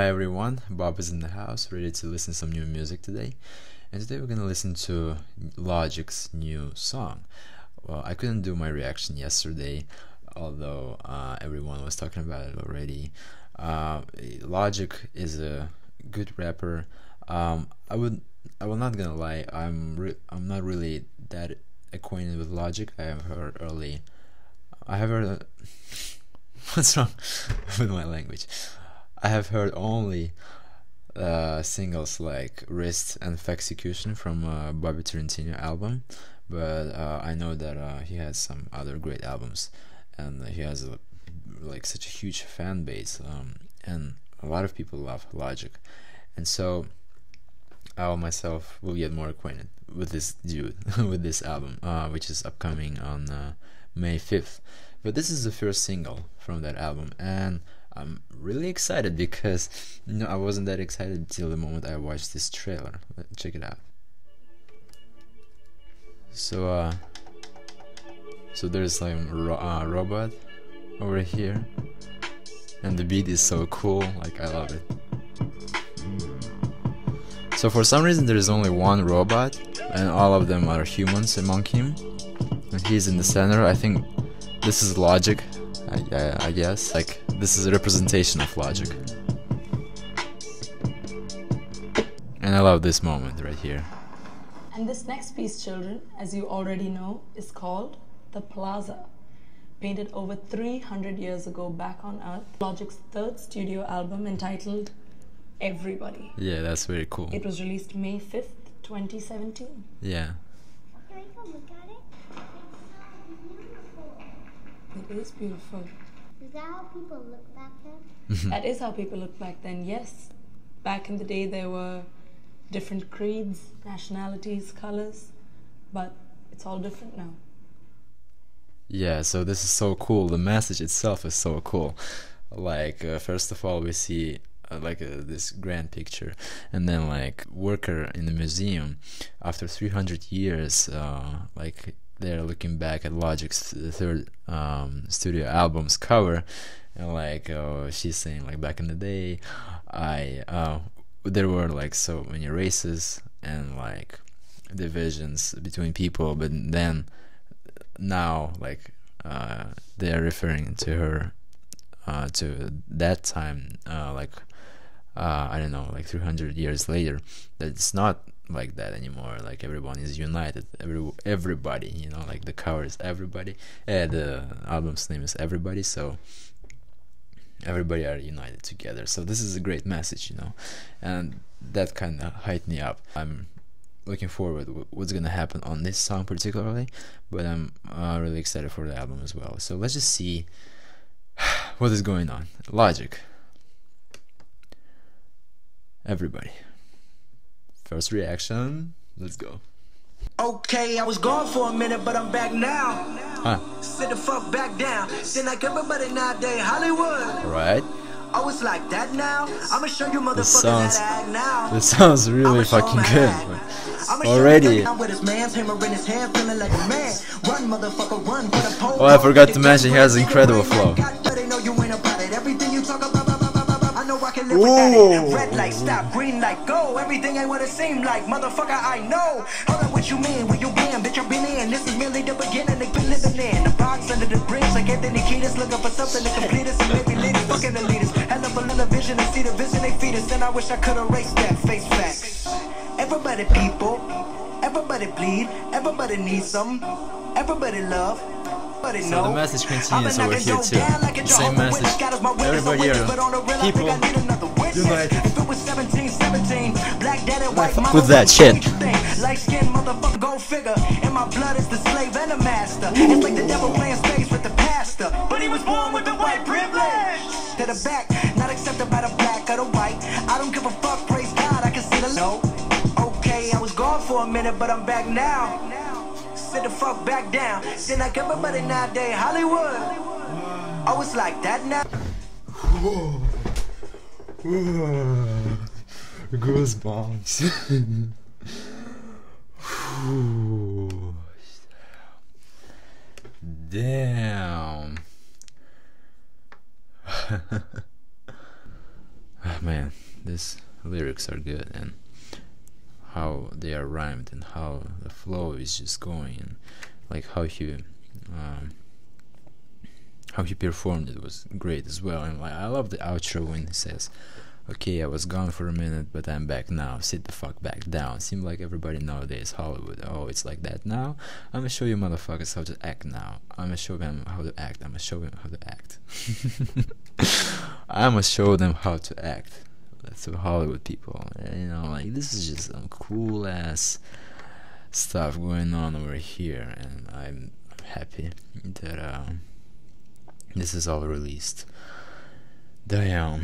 Hi everyone, Bob is in the house, ready to listen some new music today. And today we're gonna listen to Logic's new song. Well, I couldn't do my reaction yesterday, although uh, everyone was talking about it already. Uh, Logic is a good rapper. Um, I would, I will not gonna lie, I'm I'm not really that acquainted with Logic. I have heard early. I have heard. what's wrong with my language? I have heard only uh, singles like Wrist and Flexicution from uh, Bobby Tarantino album, but uh, I know that uh, he has some other great albums, and he has a, like such a huge fan base, um, and a lot of people love Logic, and so I myself will get more acquainted with this dude, with this album, uh, which is upcoming on uh, May fifth. But this is the first single from that album, and I'm really excited because you know I wasn't that excited till the moment I watched this trailer. Check it out. So uh, so there's like a ro uh, robot over here, and the beat is so cool. Like I love it. So for some reason there is only one robot, and all of them are humans among him, and he's in the center. I think this is logic. I, I, I guess like this is a representation of logic. And I love this moment right here. And this next piece, children, as you already know, is called The Plaza. Painted over 300 years ago back on Earth, Logic's third studio album entitled Everybody. Yeah, that's very cool. It was released May 5th, 2017. Yeah. It is beautiful. Is that how people look back then? that is how people looked back then, yes. Back in the day, there were different creeds, nationalities, colors, but it's all different now. Yeah, so this is so cool. The message itself is so cool. Like, uh, first of all, we see uh, like uh, this grand picture, and then like worker in the museum after 300 years, uh, like they're looking back at Logic's third um, studio album's cover, and like oh, she's saying like back in the day, I uh, there were like so many races and like divisions between people, but then now like uh, they're referring to her uh, to that time uh, like uh, I don't know like 300 years later that it's not like that anymore. Like everyone is united. Every everybody you know like the cover is everybody. Yeah the album's name is everybody so everybody are united together. So this is a great message you know and that kind of hyped me up. I'm looking forward what's gonna happen on this song particularly but i'm uh, really excited for the album as well. So let's just see what is going on. Logic. Everybody First reaction. Let's go. Okay, I was gone for a minute, but I'm back now. Huh. Sit the fuck back down. Then like everybody nowadays, Hollywood. Right. Oh, I was like that now. I'ma show you motherfuckers sounds, how to act now. This sounds really fucking good. Already. Oh, I forgot to mention he has incredible flow. Ooh. Red light stop, green light go. Everything ain't what it seem like, motherfucker. I know. Hold on, what you mean? Where you been? Bitch, I been in. This is merely the beginning. They been living in the box under the bridge, like Anthony Kiedis, looking for something to complete us. And maybe ladies fucking the leaders. Hell of a little vision to see the vision they feed us. And I wish I could erase that face facts. Everybody people, everybody bleed, everybody needs some, everybody love. So the message continues over here too. Same message. Everybody here, people, united. Fuck with that shit. Light skin motherfucker, go figure. In my blood is the slave and the master. It's like the devil playing space with the pastor. But he was born with the white privilege. To the back, not accepted by the black or the white. I don't give a fuck, praise God, I can see the low. Okay, I was gone for a minute, but I'm back now sit the fuck back down. Then like everybody nowadays, Hollywood. Oh, it's like that now. Goosebumps. Damn. oh, man. these lyrics are good and how they are rhymed and how the flow is just going like how he um, how he performed it was great as well. And like I love the outro when he says okay I was gone for a minute but I'm back now. Sit the fuck back down. Seems like everybody nowadays Hollywood oh it's like that. Now I'm gonna show you motherfuckers how to act now. I'm gonna show them how to act. I'm gonna show them how to act. I'm gonna show them how to act what Hollywood people you know like this is just some cool ass stuff going on over here and I'm happy that uh, this is all released. Damn,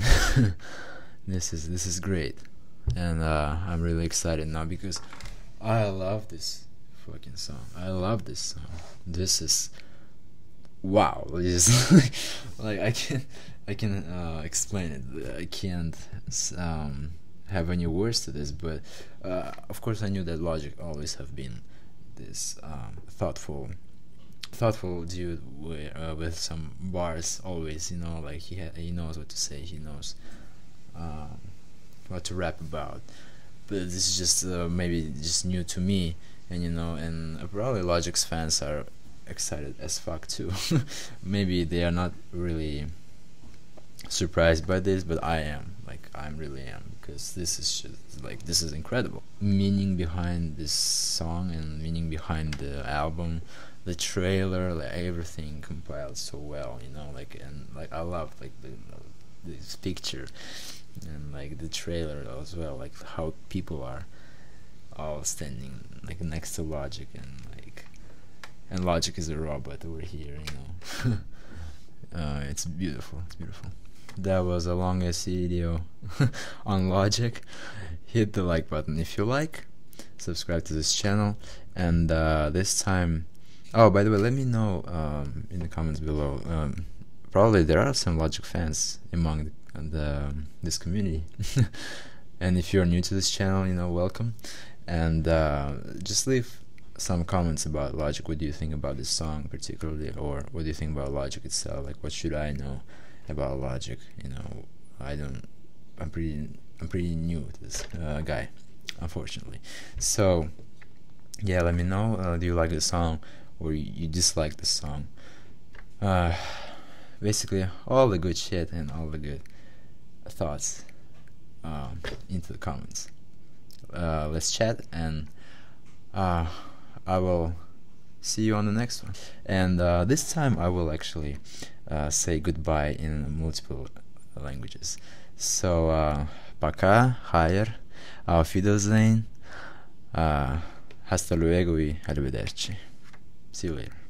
this is this is great, and uh, I'm really excited now because I love this fucking song. I love this song. This is wow. It's like I can I can uh, explain it. I can't um, have any words to this, but uh, of course I knew that Logic always have been this um, thoughtful thoughtful dude with, uh, with some bars always you know like he he knows what to say he knows um, what to rap about but this is just uh, maybe just new to me and you know and probably logic's fans are excited as fuck too maybe they are not really surprised by this but i am like i really am because this is just like this is incredible meaning behind this song and meaning behind the album the trailer, like everything compiled so well, you know, like and like I love like the this picture and like the trailer as well, like how people are all standing like next to Logic and like and Logic is a robot over here, you know. uh, it's beautiful. It's beautiful. That was a longest video on Logic. Hit the like button if you like. Subscribe to this channel, and uh, this time Oh, by the way, let me know um, in the comments below. Um, probably there are some Logic fans among the, the this community, and if you're new to this channel, you know, welcome. And uh, just leave some comments about Logic. What do you think about this song particularly, or what do you think about Logic itself? Like, what should I know about Logic? You know, I don't. I'm pretty. I'm pretty new to this uh, guy, unfortunately. So, yeah, let me know. Uh, do you like the song? or you dislike the song. Uh, basically, all the good shit and all the good thoughts um, into the comments. Uh, let's chat, and uh, I will see you on the next one. And uh, this time, I will actually uh, say goodbye in multiple languages. So, uh, пока, хайер, auf Wiedersehen, uh, hasta luego y arrivederci. See you later.